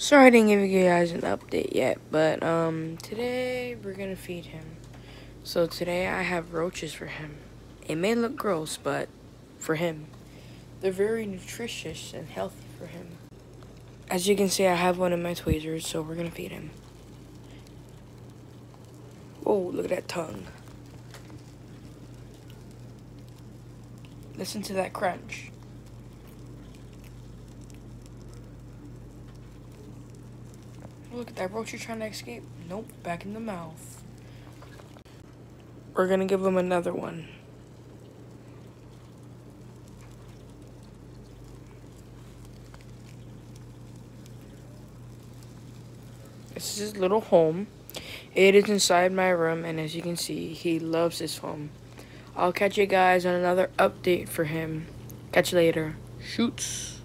Sorry I didn't give you guys an update yet, but um today we're gonna feed him. So today I have roaches for him. It may look gross, but for him, they're very nutritious and healthy for him. As you can see, I have one in my tweezers, so we're gonna feed him. Oh, look at that tongue. Listen to that crunch. Look at that roach, you're trying to escape. Nope, back in the mouth. We're gonna give him another one. This is his little home. It is inside my room, and as you can see, he loves his home. I'll catch you guys on another update for him. Catch you later. Shoots.